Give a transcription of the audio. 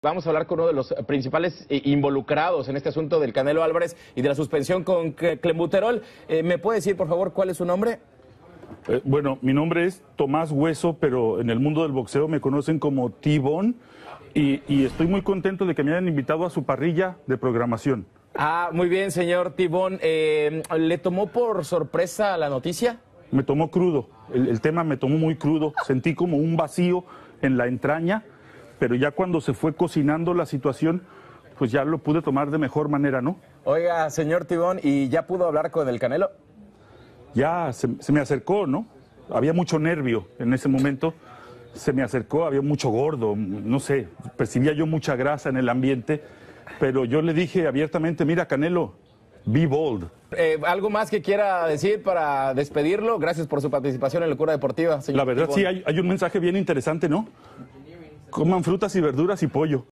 Vamos a hablar con uno de los principales eh, involucrados en este asunto del Canelo Álvarez y de la suspensión con Clembuterol. Eh, ¿Me puede decir, por favor, cuál es su nombre? Eh, bueno, mi nombre es Tomás Hueso, pero en el mundo del boxeo me conocen como y, y, estoy muy contento de que me hayan invitado a su parrilla de programación. Ah, muy bien, señor Tibón. ¿Le tomó por sorpresa la noticia? Me tomó crudo. El, el tema me tomó muy crudo. Sentí como un vacío en la entraña pero ya cuando se fue cocinando la situación, pues ya lo pude tomar de mejor manera, ¿no? Oiga, señor Tibón, ¿y ya pudo hablar con el Canelo? Ya se, me acercó, ¿no? Había mucho nervio en ese momento. Se me acercó, había mucho gordo, no sé, percibía yo mucha grasa en el ambiente, pero yo le dije abiertamente, mira, Canelo, Be bold. Eh, ¿Algo más que quiera decir para despedirlo? Gracias por su participación en Locura Deportiva, señor. La verdad, sí, hay, hay, un mensaje bien interesante, ¿no? Coman frutas y verduras y pollo.